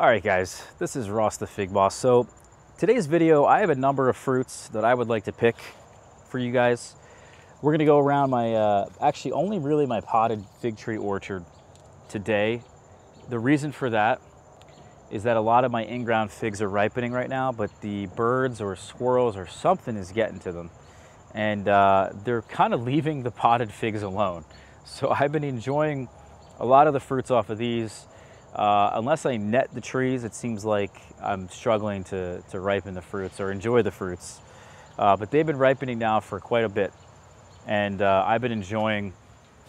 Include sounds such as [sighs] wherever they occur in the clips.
All right, guys, this is Ross the Fig Boss. So today's video, I have a number of fruits that I would like to pick for you guys. We're gonna go around my, uh, actually only really my potted fig tree orchard today. The reason for that is that a lot of my in-ground figs are ripening right now, but the birds or squirrels or something is getting to them. And uh, they're kind of leaving the potted figs alone. So I've been enjoying a lot of the fruits off of these. Uh, unless I net the trees, it seems like I'm struggling to, to ripen the fruits or enjoy the fruits. Uh, but they've been ripening now for quite a bit. And uh, I've been enjoying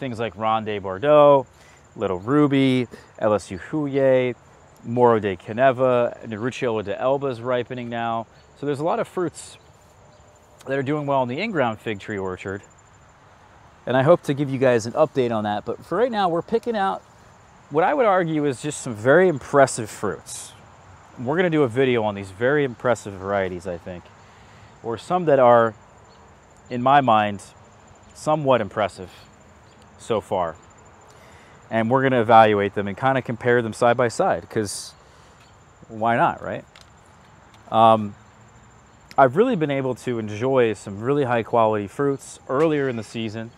things like Ronde Bordeaux, Little Ruby, LSU Hollier, Moro de Caneva, Nerucciolo de Elba is ripening now. So there's a lot of fruits that are doing well in the in-ground fig tree orchard. And I hope to give you guys an update on that. But for right now, we're picking out what I would argue is just some very impressive fruits. We're gonna do a video on these very impressive varieties, I think, or some that are, in my mind, somewhat impressive so far. And we're gonna evaluate them and kind of compare them side by side, because why not, right? Um, I've really been able to enjoy some really high quality fruits earlier in the season,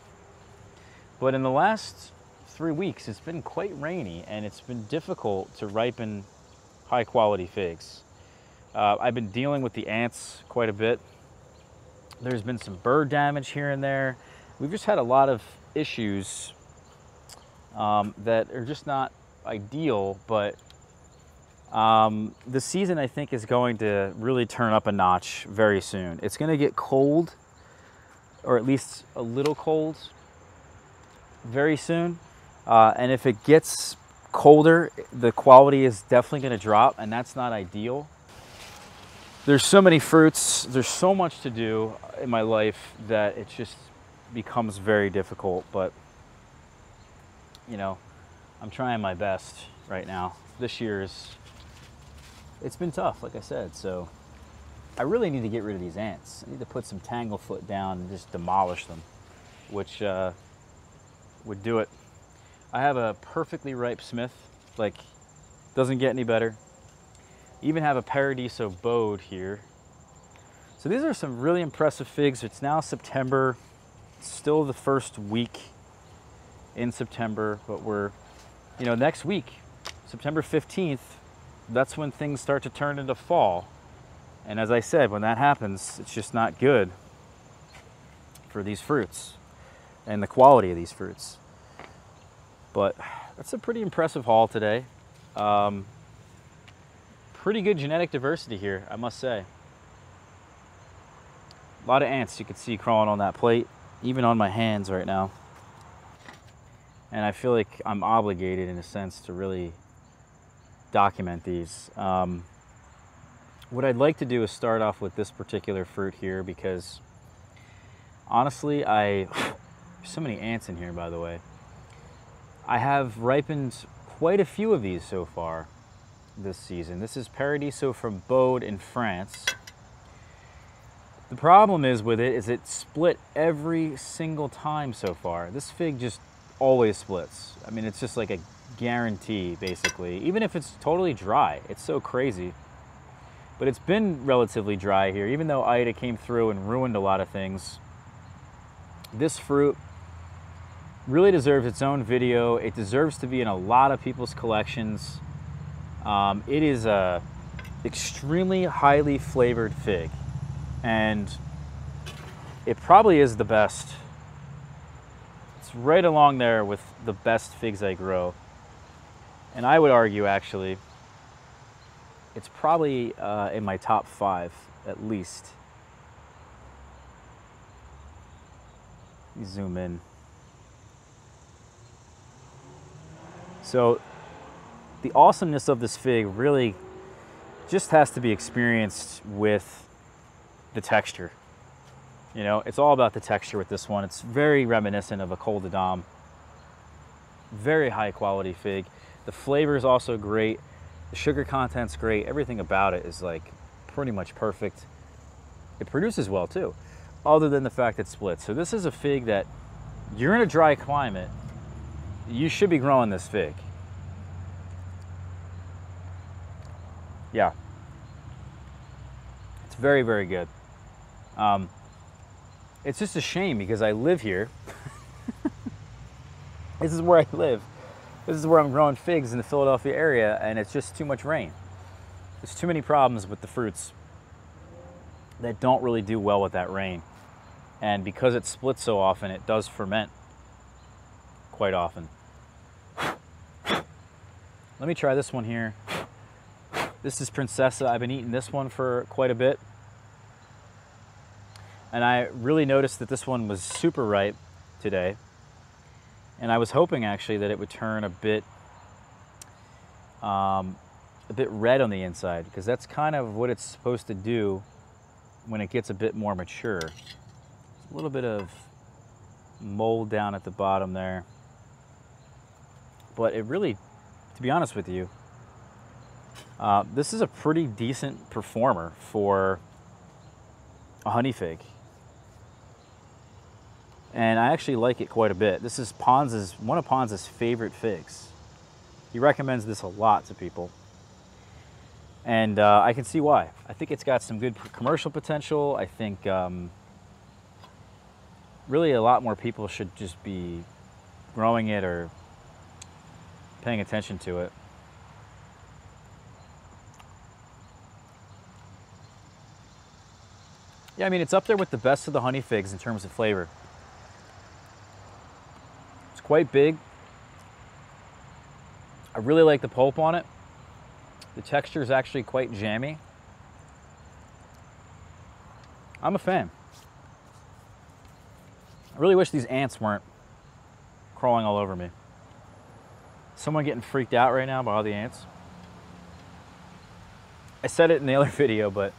but in the last three weeks, it's been quite rainy and it's been difficult to ripen high quality figs. Uh, I've been dealing with the ants quite a bit. There's been some bird damage here and there. We've just had a lot of issues um, that are just not ideal, but um, the season I think is going to really turn up a notch very soon. It's going to get cold, or at least a little cold, very soon. Uh, and if it gets colder, the quality is definitely going to drop, and that's not ideal. There's so many fruits, there's so much to do in my life that it just becomes very difficult. But, you know, I'm trying my best right now. This year's, it's been tough, like I said. So I really need to get rid of these ants. I need to put some tanglefoot down and just demolish them, which uh, would do it. I have a perfectly ripe Smith, like doesn't get any better. Even have a Paradiso Baud here. So these are some really impressive figs. It's now September, it's still the first week in September, but we're, you know, next week, September 15th, that's when things start to turn into fall. And as I said, when that happens, it's just not good for these fruits and the quality of these fruits. But that's a pretty impressive haul today. Um, pretty good genetic diversity here, I must say. A lot of ants you can see crawling on that plate, even on my hands right now. And I feel like I'm obligated in a sense to really document these. Um, what I'd like to do is start off with this particular fruit here because honestly, I, [sighs] there's so many ants in here by the way. I have ripened quite a few of these so far this season. This is Paradiso from Baud in France. The problem is with it is it split every single time so far. This fig just always splits. I mean, it's just like a guarantee basically. Even if it's totally dry, it's so crazy. But it's been relatively dry here, even though Ida came through and ruined a lot of things. This fruit really deserves its own video. It deserves to be in a lot of people's collections. Um, it is a extremely highly flavored fig and it probably is the best. It's right along there with the best figs I grow. And I would argue actually, it's probably uh, in my top five at least. zoom in. So the awesomeness of this fig really just has to be experienced with the texture. You know, it's all about the texture with this one. It's very reminiscent of a Col de Dame. Very high quality fig. The flavor is also great. The sugar content's great. Everything about it is like pretty much perfect. It produces well too, other than the fact it splits. So this is a fig that you're in a dry climate you should be growing this fig. Yeah. It's very, very good. Um, it's just a shame because I live here. [laughs] this is where I live. This is where I'm growing figs in the Philadelphia area, and it's just too much rain. There's too many problems with the fruits that don't really do well with that rain. And because it splits so often, it does ferment quite often. Let me try this one here. This is Princessa. I've been eating this one for quite a bit. And I really noticed that this one was super ripe today. And I was hoping actually that it would turn a bit um, a bit red on the inside because that's kind of what it's supposed to do when it gets a bit more mature. A little bit of mold down at the bottom there. But it really, to be honest with you, uh, this is a pretty decent performer for a honey fig. And I actually like it quite a bit. This is Pons's, one of Pons's favorite figs. He recommends this a lot to people. And uh, I can see why. I think it's got some good commercial potential. I think um, really a lot more people should just be growing it or paying attention to it. Yeah, I mean, it's up there with the best of the honey figs in terms of flavor. It's quite big. I really like the pulp on it. The texture is actually quite jammy. I'm a fan. I really wish these ants weren't crawling all over me. Someone getting freaked out right now by all the ants. I said it in the [laughs] other video, but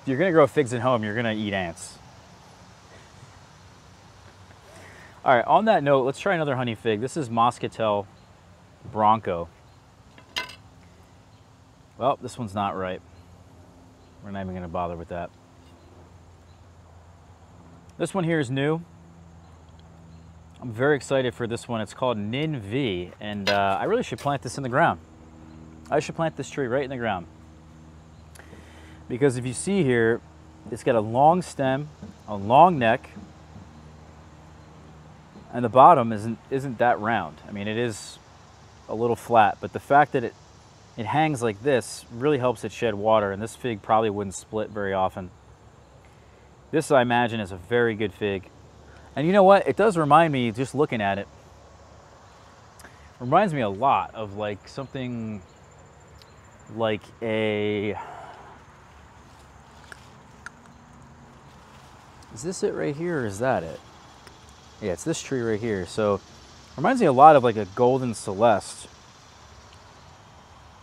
if you're gonna grow figs at home, you're gonna eat ants. All right, on that note, let's try another honey fig. This is Moscatel Branco. Well, this one's not ripe. We're not even gonna bother with that. This one here is new. I'm very excited for this one. It's called Nin V, and uh, I really should plant this in the ground. I should plant this tree right in the ground. Because if you see here, it's got a long stem, a long neck, and the bottom isn't, isn't that round. I mean, it is a little flat, but the fact that it it hangs like this really helps it shed water and this fig probably wouldn't split very often. This I imagine is a very good fig. And you know what? It does remind me, just looking at it, reminds me a lot of like something like a, is this it right here or is that it? Yeah, it's this tree right here. So reminds me a lot of like a golden celeste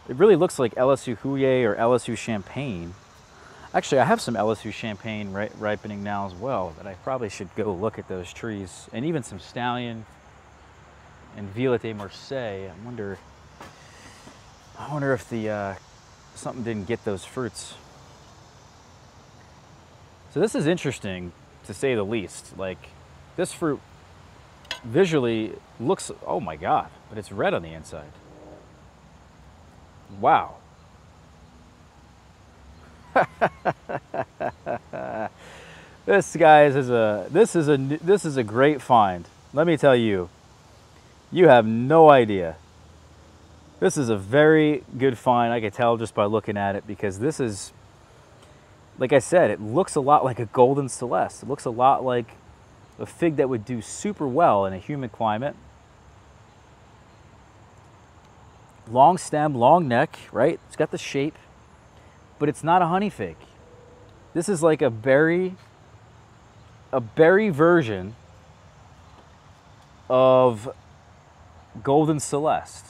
it really looks like LSU Hollier or LSU Champagne. Actually, I have some LSU Champagne ri ripening now as well that I probably should go look at those trees. And even some Stallion and Violet de Marseille. I wonder, I wonder if the uh, something didn't get those fruits. So this is interesting to say the least. Like this fruit visually looks, oh my God, but it's red on the inside. Wow. [laughs] this guys is a this is a this is a great find. Let me tell you. You have no idea. This is a very good find. I could tell just by looking at it because this is like I said, it looks a lot like a golden celeste. It looks a lot like a fig that would do super well in a humid climate. long stem, long neck, right? It's got the shape, but it's not a honey fig. This is like a berry, a berry version of Golden Celeste.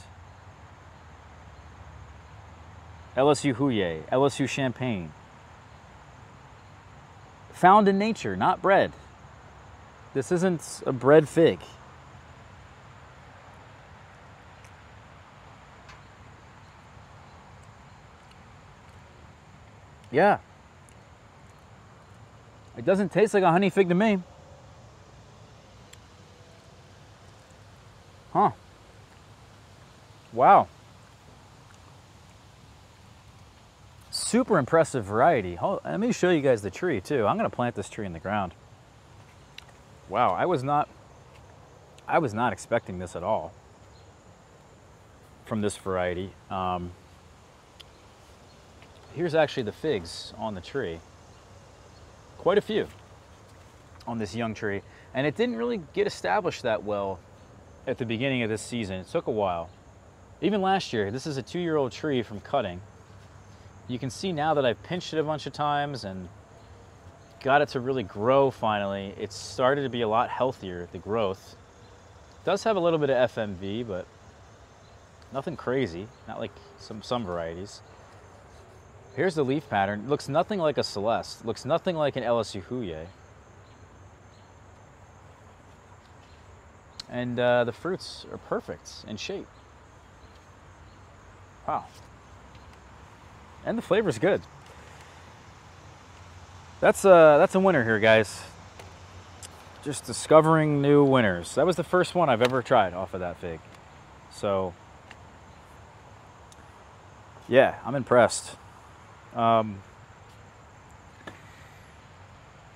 LSU Hollier, LSU Champagne. Found in nature, not bred. This isn't a bred fig. Yeah. It doesn't taste like a honey fig to me. Huh. Wow. super impressive variety. Let me show you guys the tree too. I'm gonna plant this tree in the ground. Wow, I was not, I was not expecting this at all from this variety. Um, here's actually the figs on the tree. Quite a few on this young tree. And it didn't really get established that well at the beginning of this season. It took a while. Even last year, this is a two-year-old tree from cutting. You can see now that I've pinched it a bunch of times and got it to really grow finally. It's started to be a lot healthier, the growth. It does have a little bit of FMV, but nothing crazy, not like some, some varieties. Here's the leaf pattern. Looks nothing like a Celeste. Looks nothing like an LSU Hollier. And uh, the fruits are perfect in shape. Wow. And the flavor's good. That's a, uh, that's a winner here, guys. Just discovering new winners. That was the first one I've ever tried off of that fig. So, yeah, I'm impressed. Um,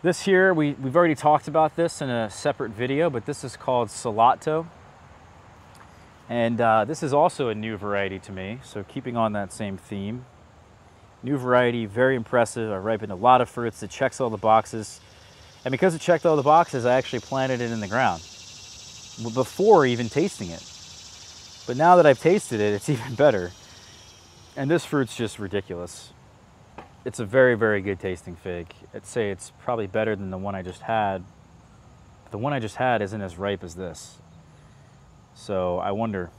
this here, we, we've already talked about this in a separate video, but this is called Salato. And uh, this is also a new variety to me, so keeping on that same theme. New variety, very impressive. I ripened a lot of fruits. It checks all the boxes. And because it checked all the boxes, I actually planted it in the ground before even tasting it. But now that I've tasted it, it's [laughs] even better. And this fruit's just ridiculous it's a very, very good tasting fig. I'd say it's probably better than the one I just had. The one I just had isn't as ripe as this. So I wonder.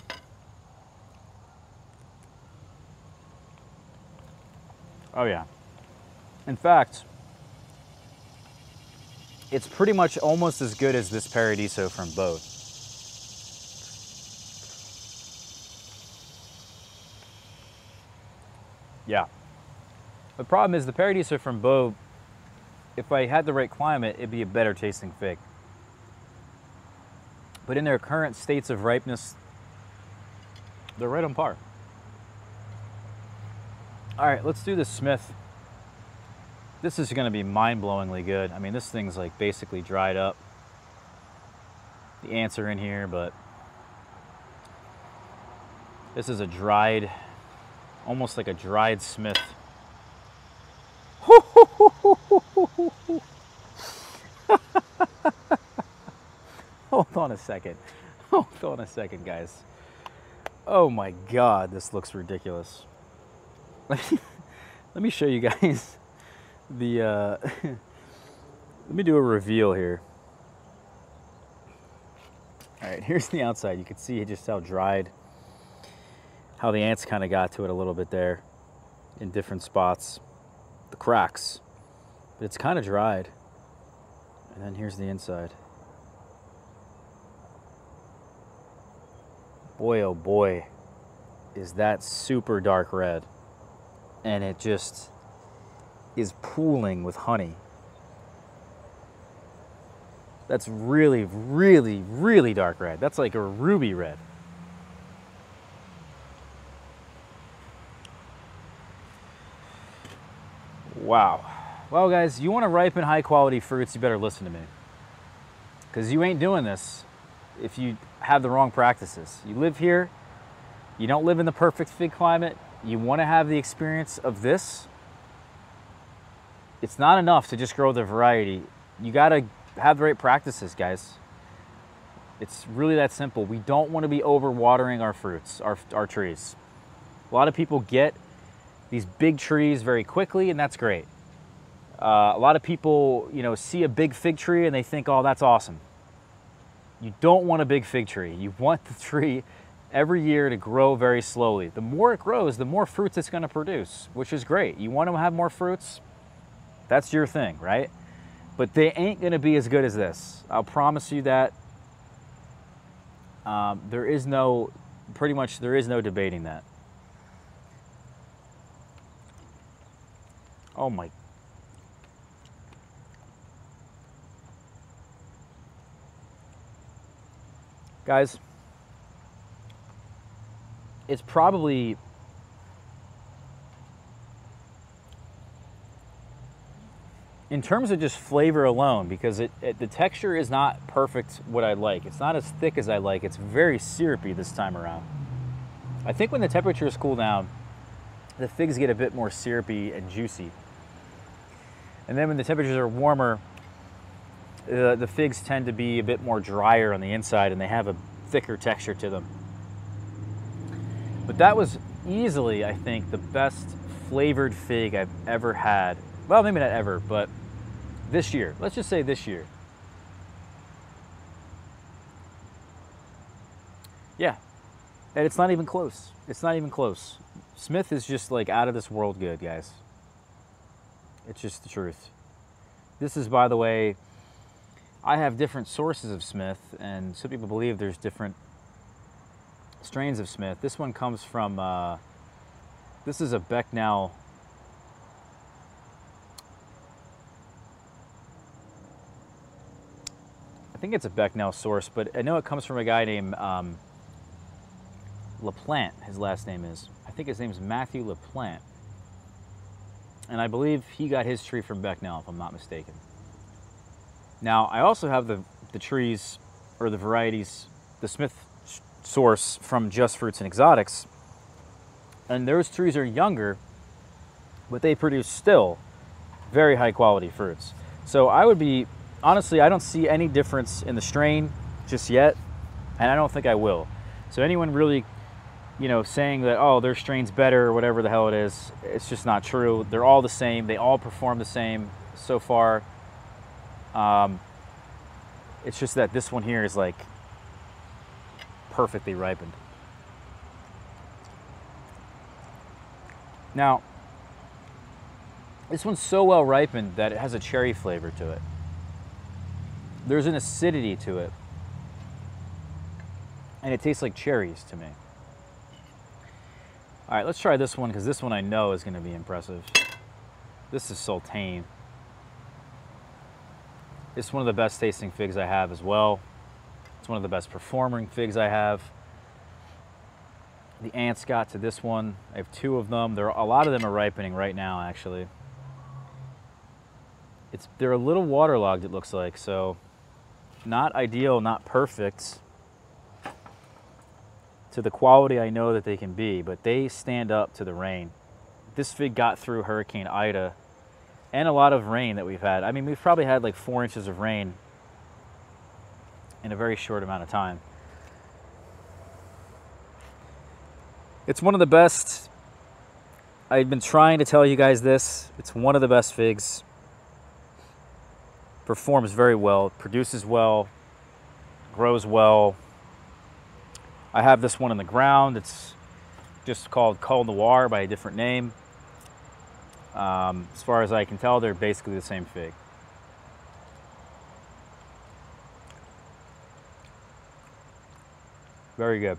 Oh yeah. In fact, it's pretty much almost as good as this Paradiso from Baud. Yeah. The problem is the Paradiso from Bo, if I had the right climate, it'd be a better tasting fig. But in their current states of ripeness, they're right on par. All right, let's do the Smith. This is gonna be mind-blowingly good. I mean, this thing's like basically dried up. The ants are in here, but this is a dried, almost like a dried Smith. [laughs] Hold on a second. [laughs] Hold on a second, guys. Oh my God, this looks ridiculous. [laughs] Let me, show you guys the, uh, let me do a reveal here. All right, here's the outside. You can see just how dried, how the ants kind of got to it a little bit there in different spots the cracks, but it's kind of dried. And then here's the inside. Boy, oh boy, is that super dark red. And it just is pooling with honey. That's really, really, really dark red. That's like a ruby red. Wow. Well, guys, you want to ripen high quality fruits, you better listen to me. Because you ain't doing this if you have the wrong practices. You live here, you don't live in the perfect fig climate, you want to have the experience of this. It's not enough to just grow the variety. You got to have the right practices, guys. It's really that simple. We don't want to be overwatering our fruits, our, our trees. A lot of people get these big trees very quickly, and that's great. Uh, a lot of people, you know, see a big fig tree and they think, oh, that's awesome. You don't want a big fig tree. You want the tree every year to grow very slowly. The more it grows, the more fruits it's going to produce, which is great. You want to have more fruits? That's your thing, right? But they ain't going to be as good as this. I'll promise you that. Um, there is no, pretty much, there is no debating that. Oh my. Guys, it's probably in terms of just flavor alone, because it, it, the texture is not perfect what I like. It's not as thick as I like. It's very syrupy this time around. I think when the temperatures cool down, the figs get a bit more syrupy and juicy. And then when the temperatures are warmer, uh, the figs tend to be a bit more drier on the inside and they have a thicker texture to them. But that was easily, I think, the best flavored fig I've ever had. Well, maybe not ever, but this year. Let's just say this year. Yeah. And it's not even close. It's not even close. Smith is just like out of this world good, guys. It's just the truth. This is, by the way, I have different sources of Smith, and some people believe there's different strains of Smith. This one comes from, uh, this is a Becnel. I think it's a Becnel source, but I know it comes from a guy named um, LaPlante, his last name is. I think his name is Matthew LaPlante. And I believe he got his tree from Becnel, if I'm not mistaken. Now, I also have the, the trees, or the varieties, the Smith source from Just Fruits and Exotics. And those trees are younger, but they produce still very high quality fruits. So I would be, honestly, I don't see any difference in the strain just yet, and I don't think I will. So anyone really you know, saying that, oh, their strain's better or whatever the hell it is, it's just not true. They're all the same. They all perform the same so far. Um, it's just that this one here is like perfectly ripened. Now, this one's so well ripened that it has a cherry flavor to it. There's an acidity to it. And it tastes like cherries to me. All right, let's try this one because this one I know is going to be impressive. This is Sultane. It's one of the best tasting figs I have as well. It's one of the best performing figs I have. The ants got to this one. I have two of them. There, are, a lot of them are ripening right now, actually. It's they're a little waterlogged. It looks like so. Not ideal, not perfect to the quality I know that they can be, but they stand up to the rain. This fig got through Hurricane Ida and a lot of rain that we've had. I mean, we've probably had like four inches of rain in a very short amount of time. It's one of the best. I've been trying to tell you guys this. It's one of the best figs. Performs very well, produces well, grows well, I have this one in the ground. It's just called Col Noir by a different name. Um, as far as I can tell, they're basically the same fig. Very good.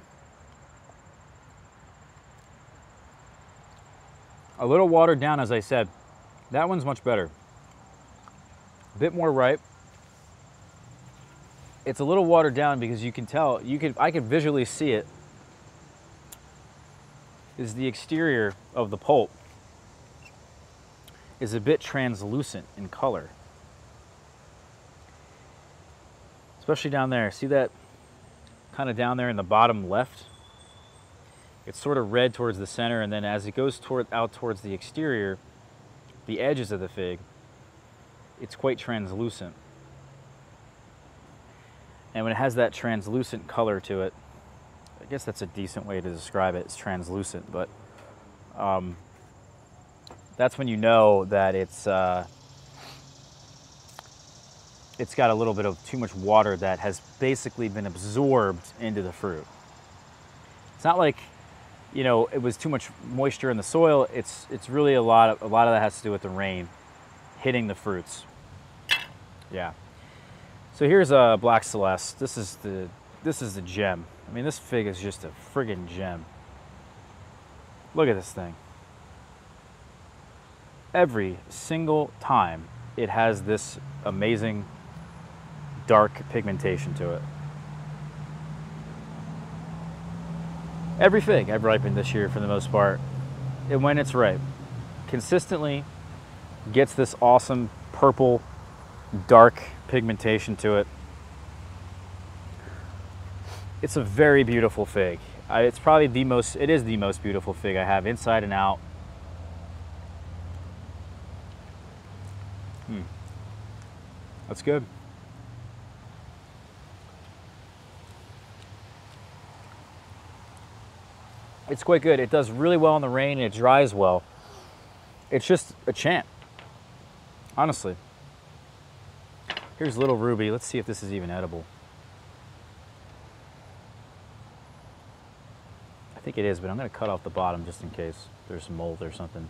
A little watered down, as I said. That one's much better. A bit more ripe it's a little watered down because you can tell, you can, I can visually see it, is the exterior of the pulp is a bit translucent in color. Especially down there. See that kind of down there in the bottom left? It's sort of red towards the center, and then as it goes toward, out towards the exterior, the edges of the fig, it's quite translucent. And when it has that translucent color to it, I guess that's a decent way to describe it. It's translucent, but um, that's when you know that it's uh, it's got a little bit of too much water that has basically been absorbed into the fruit. It's not like you know it was too much moisture in the soil. It's it's really a lot of a lot of that has to do with the rain hitting the fruits. Yeah. So here's a Black Celeste. This is the this is the gem. I mean, this fig is just a friggin' gem. Look at this thing. Every single time it has this amazing dark pigmentation to it. Every fig I've ripened this year for the most part, and when it's ripe, consistently gets this awesome purple, dark pigmentation to it. It's a very beautiful fig. It's probably the most, it is the most beautiful fig I have inside and out. Hmm. That's good. It's quite good. It does really well in the rain and it dries well. It's just a champ, honestly. Here's Little Ruby. Let's see if this is even edible. I think it is, but I'm going to cut off the bottom just in case there's mold or something.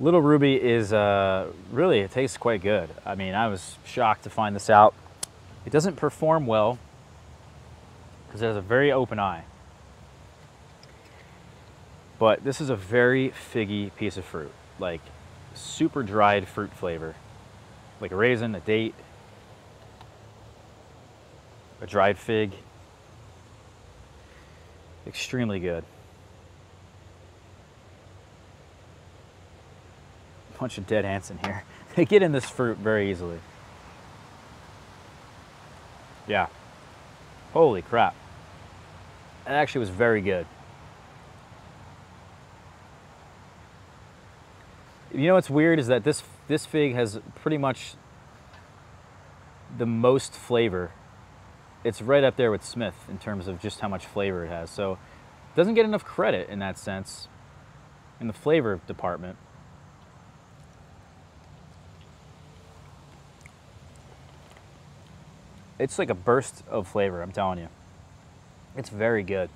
Little Ruby is uh, really, it tastes quite good. I mean, I was shocked to find this out. It doesn't perform well because it has a very open eye. But this is a very figgy piece of fruit, like super dried fruit flavor, like a raisin, a date, a dried fig. Extremely good. bunch of dead ants in here. [laughs] They get in this fruit very easily. Yeah. Holy crap. It actually was very good. You know what's weird is that this this fig has pretty much the most flavor. It's right up there with Smith in terms of just how much flavor it has. So it doesn't get enough credit in that sense in the flavor department. It's like a burst of flavor, I'm telling you. It's very good.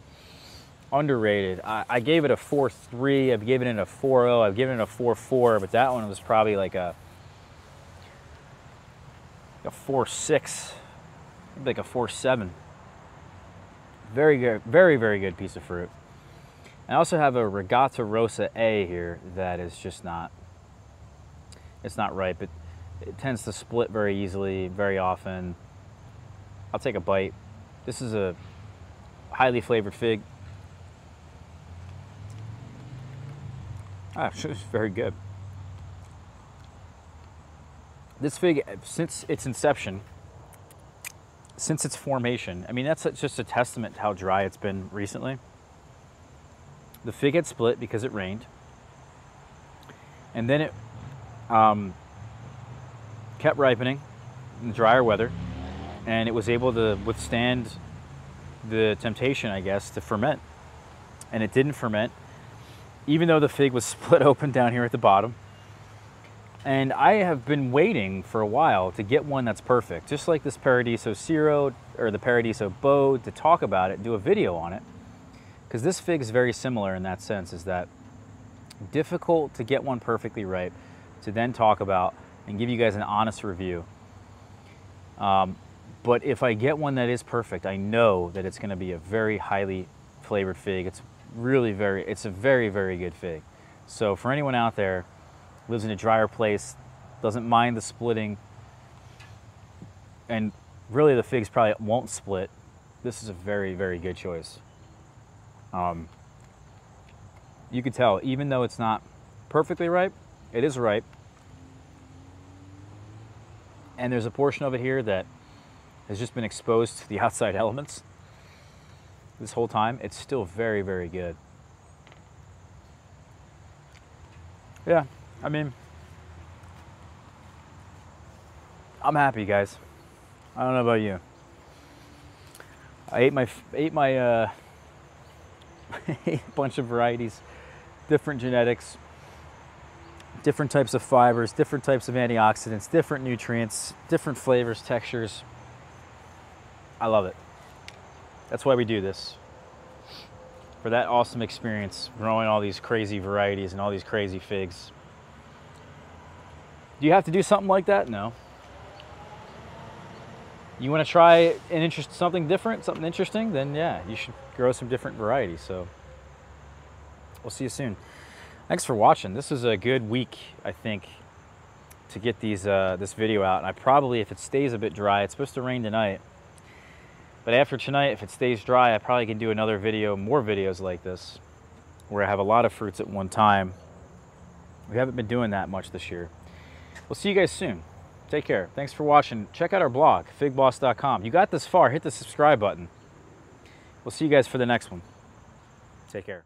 Underrated. I, I gave it a 4.3. I've given it a 4.0. I've given it a 4.4, but that one was probably like a, a 4.6, like a 4.7. Very good, very, very good piece of fruit. I also have a Regatta Rosa A here that is just not, it's not ripe. It, it tends to split very easily, very often. I'll take a bite. This is a highly flavored fig. Ah, [laughs] it's very good. This fig, since its inception, since its formation, I mean, that's just a testament to how dry it's been recently. The fig had split because it rained. And then it um, kept ripening in drier weather and it was able to withstand the temptation, I guess, to ferment. And it didn't ferment, even though the fig was [laughs] split open down here at the bottom. And I have been waiting for a while to get one that's perfect, just like this Paradiso Ciro or the Paradiso Baud, to talk about it, do a video on it. Because this fig is very similar in that sense, is that difficult to get one perfectly ripe, to then talk about and give you guys an honest review. Um, but if I get one that is perfect, I know that it's going to be a very highly flavored fig. It's really very, it's a very, very good fig. So for anyone out there lives in a drier place, doesn't mind the splitting, and really the figs probably won't split, this is a very, very good choice. Um, you can tell, even though it's not perfectly ripe, it is ripe. And there's a portion of it here that has just been exposed to the [laughs] outside elements this whole time, it's still very, very good. Yeah, I mean, I'm happy, guys. I don't know about you. I ate my ate my uh, [laughs] a bunch of varieties, different genetics, different types of fibers, different types of antioxidants, different nutrients, different flavors, textures. I love it. That's why we do this. For that awesome experience, growing all these crazy varieties and all these crazy figs. Do you have to do something like that? No. You want to try an interest, something different, something interesting? Then yeah, you should grow some different varieties. So we'll see you soon. Thanks for watching. This is a good week, I think, to get these uh, this video out. And I probably, if it stays a bit dry, it's supposed to rain tonight. But after tonight, if it stays dry, I probably can do another video, more videos like this, where I have a lot of fruits at one time We haven't been doing that much this year. We'll see you guys soon. Take care. Thanks for watching. Check out our blog, figboss.com. You got this far, hit the subscribe button. We'll see you guys for the next one. Take care.